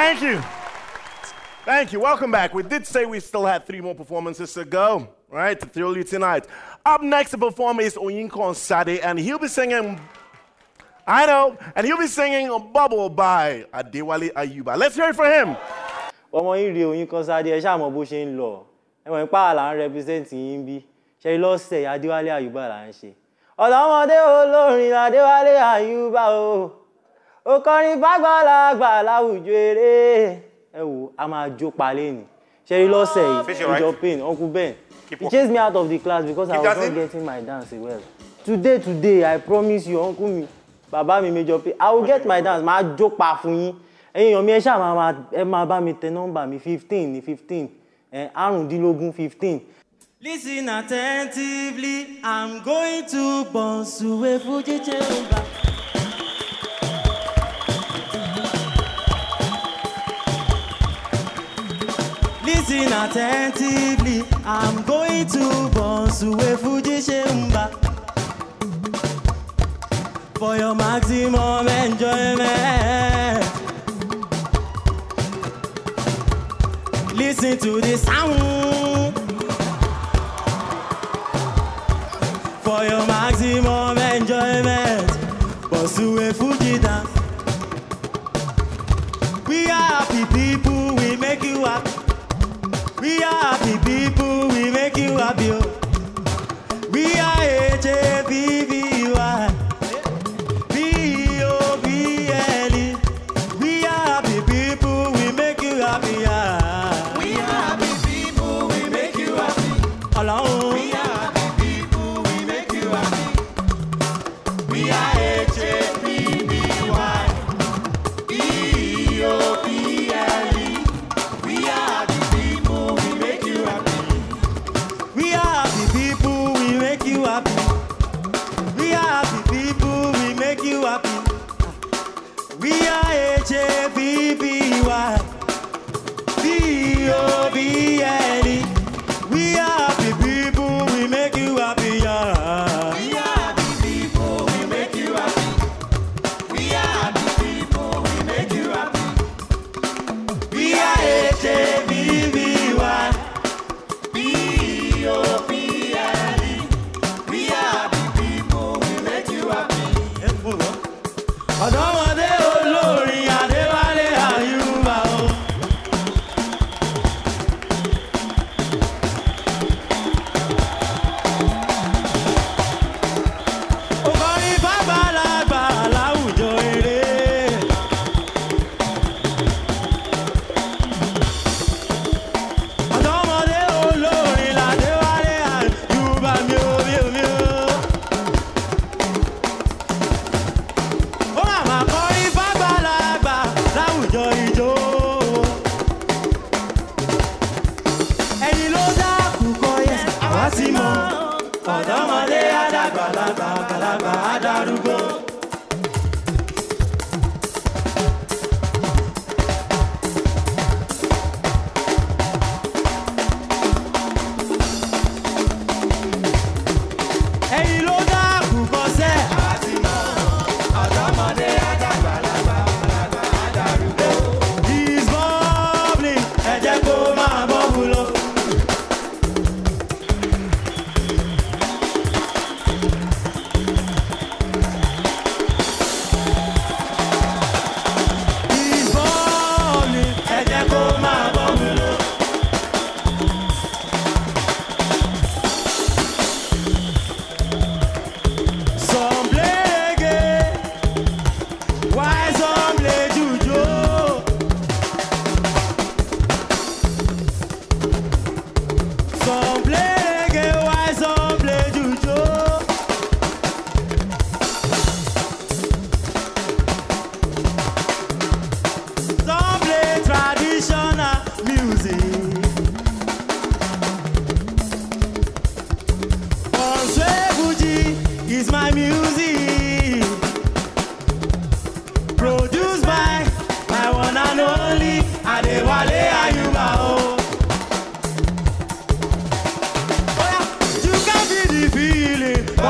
Thank you. Thank you. Welcome back. We did say we still had three more performances to go, right, to thrill you tonight. Up next to perform is Oyinkansade, and he'll be singing. I know, and he'll be singing Bubble by Adewale Ayuba. Let's hear it for him. ọmọ yín rí Oyinkansade ẹ ṣáà mọ bó ṣe ń lọ ẹ mọ̀ nípa ń represent yín bí ṣe lọ́sẹ̀ Adéwálé Àyùbá là ń ṣe ọ̀dọ́mọdé olórin Adéwálé Àyùbá o ó kọrin fàgbàlagbà láwùjọ eré. Ẹ wò a máa jó palẹ̀ ni. Ṣe lọ́sẹ̀ yìí? Ìjọ pain uncle Ben. He chased me out of the class because I Keep was not getting my dance well. Today today I promise you uncle mi bàbá mi major pain I will get my dance. Máa jó pa fún yín. Ẹ̀yin èèyàn mi ẹ ṣáà máa máa ẹ máa bá mi tẹ nọ́mbà mi. Fifteen ní fifteen. Àrùndínlógún fifteen. Listen attentively, I'm going to bounce away Fuji chamber. Listen attentively, I'm going to bounce away Fuji chamber. For your maximum enjoyment. Listen to the sound. For your maximum enjoyment. A Fuji dance. We are happy people, we make you happy. We are happy people, we make you happy. oh. We are H-A-P-P-Y.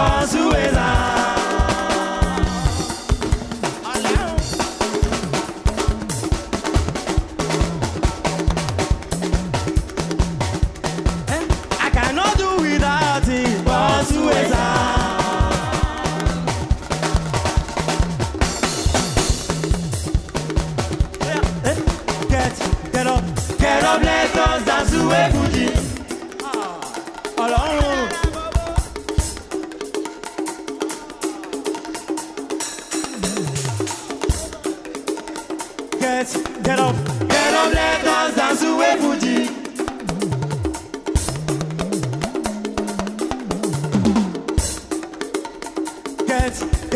quase o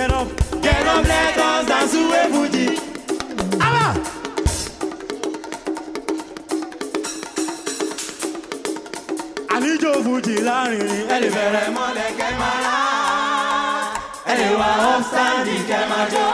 Get, up. Get up, let us dance súwé fújì. Ama. Àníjó fújì láàárín Ẹ lè bẹ̀rẹ̀ mọ́lẹ̀ kẹ́ máa rà. Ẹ lè wá upstanding kẹ́ máa jó.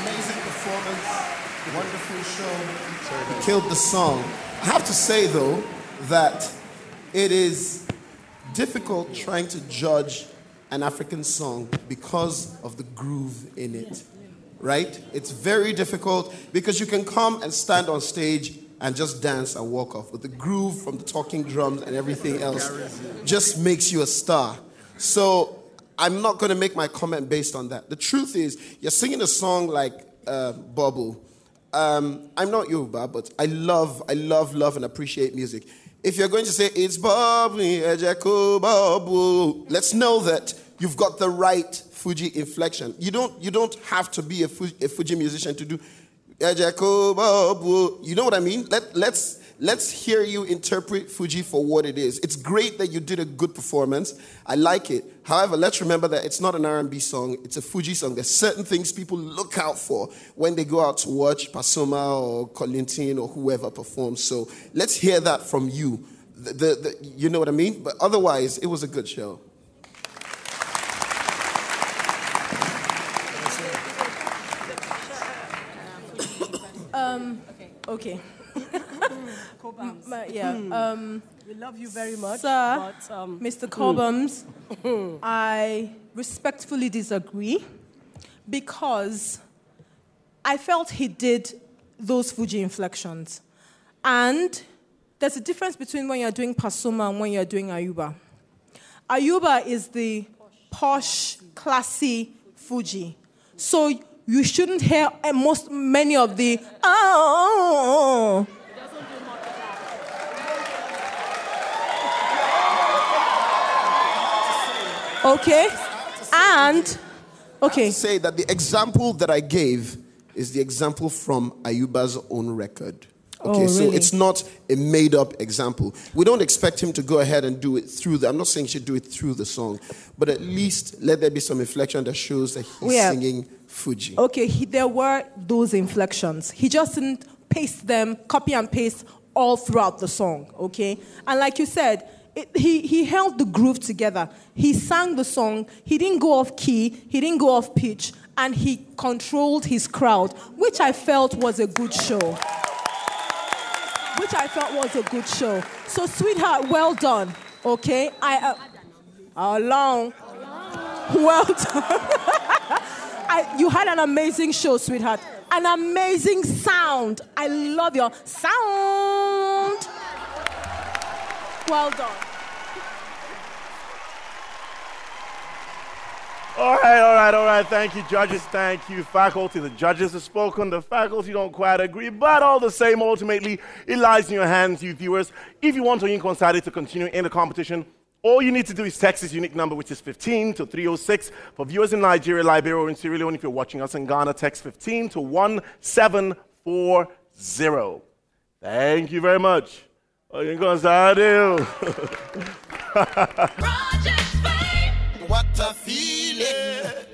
Amazing performance, wonderful show. You killed the song. I have to say though that it is difficult trying to judge an African song because of the groove in it. Right? It's very difficult because you can come and stand on stage and just dance and walk off. But the groove from the talking drums and everything else just makes you a star. So I'm not going to make my comment based on that. The truth is, you're singing a song like uh, Bubble. Um, I'm not Yoruba, but I love, I love, love, and appreciate music. If you're going to say it's bubbly, bubble, let's know that you've got the right Fuji inflection. You don't, you don't have to be a Fuji, a Fuji musician to do. You know what I mean? Let, let's, let's hear you interpret Fuji for what it is. It's great that you did a good performance. I like it. However, let's remember that it's not an R&B song. It's a Fuji song. There's certain things people look out for when they go out to watch Pasuma or Kollington or whoever performs. So let's hear that from you. The, the, the, you know what I mean? But otherwise, it was a good show. Um, okay. Ma- yeah. Um, We love you very much. Sir, but, um, Mr. Cobhams, I respectfully disagree because I felt he did those Fuji inflections. And there's a difference between when you're doing Pasuma and when you're doing Ayuba. Ayuba is the posh, classy Fuji. So you shouldn't hear most many of the oh. Okay, and okay, Say that the example that I gave is the example from Ayuba's own record. Oh, okay, Oh, so really? it's not a made up example. We don't expect him to go ahead and do it through the, I'm not saying he should do it through the song, but at least let there be some inflection that shows that he's Yeah. singing Fuji. okay. He, there were those inflections. He just didn't paste them, copy and paste all throughout the song. Okay, and like you said. It, he, he held the groove together. He sang the song. He didn't go off key. He didn't go off pitch. And he controlled his crowd, which I felt was a good show. Which I felt was a good show. So, sweetheart, well done. Okay? I, uh, Along. Well done. I, you had an amazing show, sweetheart. An amazing sound. I love your sound. Well done. All right, all right, all right. Thank you, judges. Thank you, faculty. The judges have spoken. The faculty don't quite agree, but all the same, ultimately, it lies in your hands, you viewers. If you want Oyinkansade to continue in the competition, all you need to do is text this unique number, which is 15 to 306. For viewers in Nigeria, Liberia, in Sierra Leone, if you're watching us in Ghana, text 15 to 1740. Thank you very much. Oyin Konsade. What a feeling.